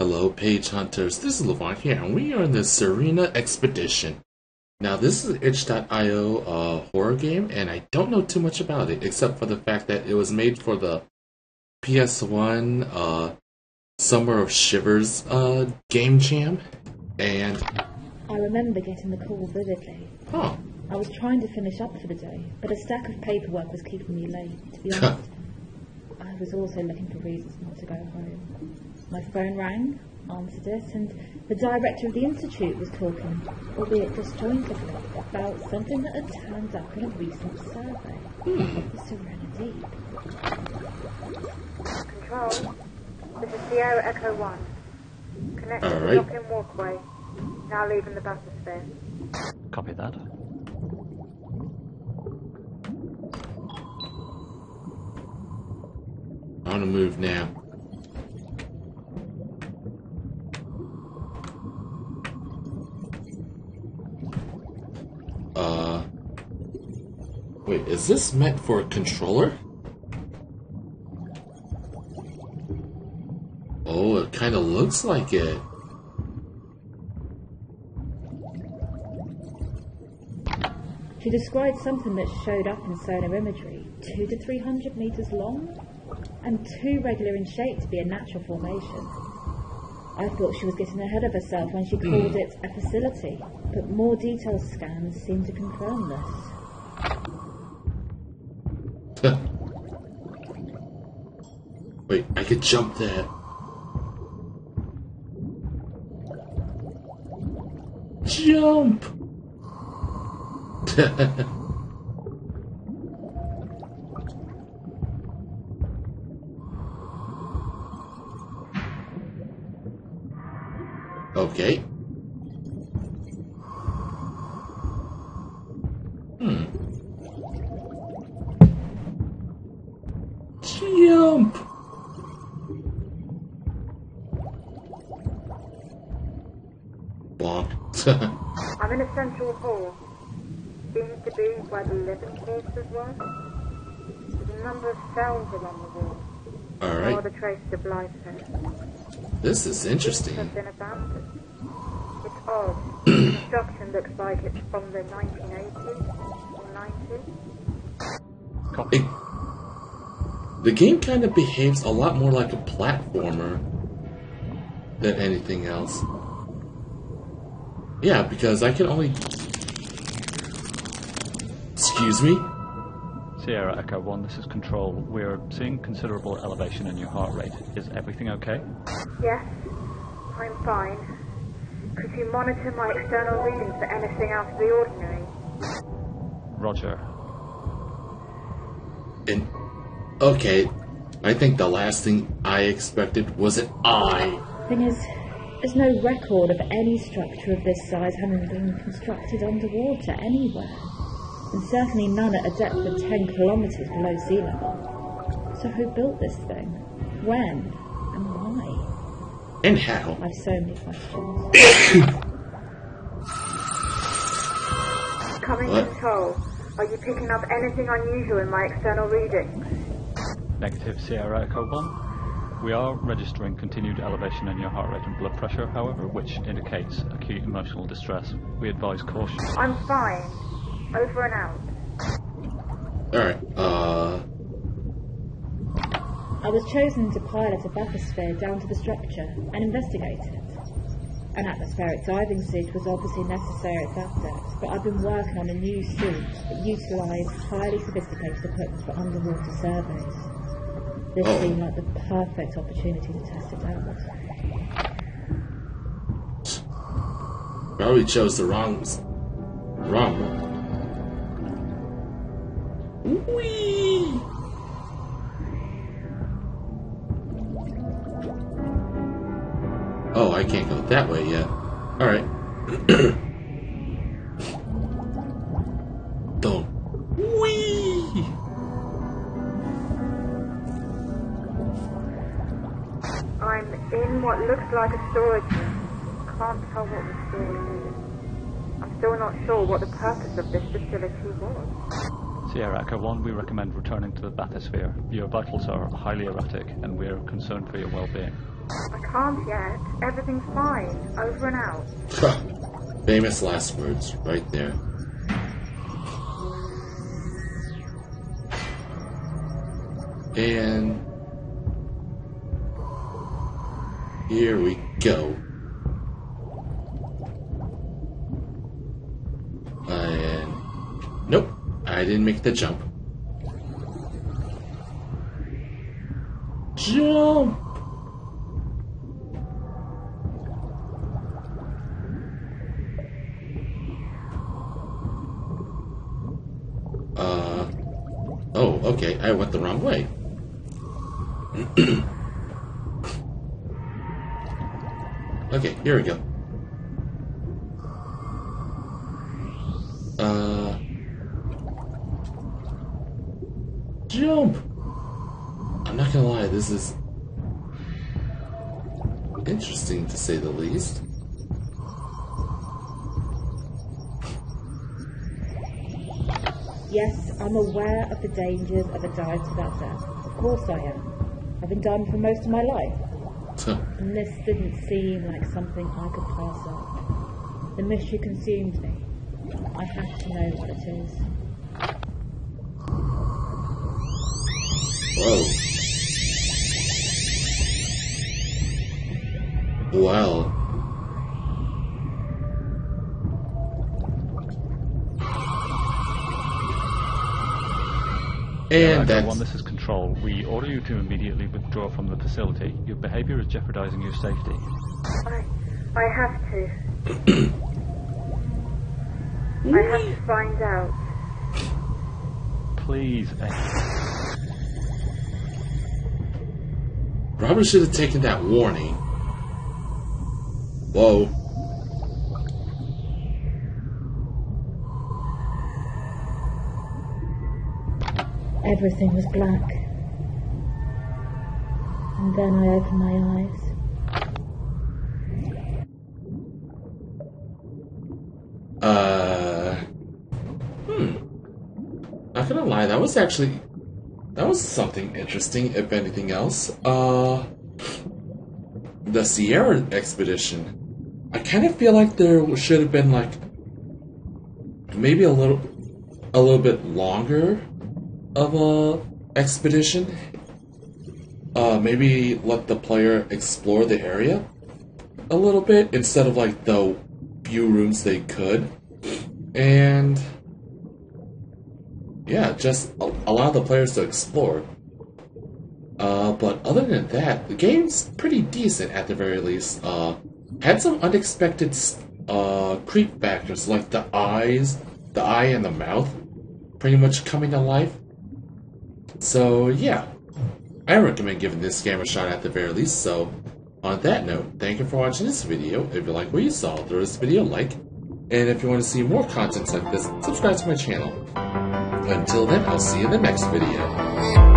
Hello, page hunters. This is Levont here, and we are in the Sirena Expedition. Now, this is an itch.io uh, horror game, and I don't know too much about it, except for the fact that it was made for the PS1 uh, Summer of Shivers uh, game jam, and I remember getting the call vividly. huh, I was trying to finish up for the day, but a stack of paperwork was keeping me late, to be honest. I was also looking for reasons not to go home. My phone rang, answered it, and the director of the Institute was talking, albeit disjointedly, about something that had turned up in a recent survey. The Sirena Deep. Control, this is Sierra Echo 1. Connect to the Alright. lock-in walkway. Now leaving the bathysphere. Copy that. I want to move now. Uh. Wait, is this meant for a controller? Oh, it kind of looks like it. She described something that showed up in sonar imagery, two to three hundred meters long, and too regular in shape to be a natural formation. I thought she was getting ahead of herself when she called hmm. it a facility, but more detailed scans seem to confirm this. Wait, I could jump that. Jump! okay. Hmm. Jump! Bonk. I'm in a central hall. Seems to be where the living quarters were. There's a number of cells along the wall. All Alright, the traces of life here. this is interesting. It's odd. the construction looks like it's from the 1980s or 90s. Copy. The game kind of behaves a lot more like a platformer than anything else. Yeah, because I can only. Excuse me? Sierra Echo 1, this is Control. We're seeing considerable elevation in your heart rate. Is everything okay? Yes, I'm fine. Could you monitor my external readings for anything out of the ordinary? Roger. And. Okay, I think the last thing I expected was an eye. Thing is, there's no record of any structure of this size having been constructed underwater anywhere, and certainly none at a depth of 10 kilometres below sea level. So who built this thing? When? And why? And how? I've so many questions. Coming What? control. Are you picking up anything unusual in my external readings? Negative Sierra Echo 1. We are registering continued elevation in your heart rate and blood pressure, however, which indicates acute emotional distress. We advise caution. I'm fine. Over and out. Alright, uh. I was chosen to pilot a bathysphere down to the structure and investigate it. An atmospheric diving suit was obviously necessary at that depth, but I've been working on a new suit that utilised highly sophisticated equipment for underwater surveys. Oh. This Oh. seemed like the perfect opportunity to test it out. Probably chose the wrong. wrong one. Whee! Oh, I can't go that way yet. Alright. in what looks like a storage room. Can't tell what the storage is. I'm still not sure what the purpose of this facility was. Sierra Echo 1, we recommend returning to the bathysphere. Your vitals are highly erratic and we're concerned for your well-being. I can't yet. Everything's fine. Over and out. Famous last words, right there. And here we go. And nope, I didn't make the jump. Jump! Uh, oh, okay, I went the wrong way. okay, here we go. Uh, jump! I'm not gonna lie, this is interesting to say the least. Yes, I'm aware of the dangers of a dive to that depth. Of course I am. I've been diving for most of my life. And this didn't seem like something I could pass up. The mystery consumed me. I have to know what it is. Whoa. Well. And Echo that's this is Control. We order you to immediately withdraw from the facility. Your behaviour is jeopardising your safety. I, I have to. I have to find out. Please, Echo. Probably should have taken that warning. Whoa. Everything was black. And then I opened my eyes. Uh. Hmm. Not gonna lie, that was actually. That was something interesting, if anything else. Uh. The Sierra expedition. I kind of feel like there should have been, like. Maybe a little. A little bit longer of a expedition. Uh, maybe let the player explore the area a little bit instead of like the few rooms they could. And yeah, just a- allow the players to explore. Uh, but other than that, the game's pretty decent at the very least. Uh, had some unexpected uh, creep factors like the eyes, the eye and the mouth, pretty much coming to life. So yeah, I recommend giving this game a shot at the very least. So on that note, thank you for watching this video. If you like what you saw, throw this video a like. And if you want to see more content like this, subscribe to my channel. Until then, I'll see you in the next video.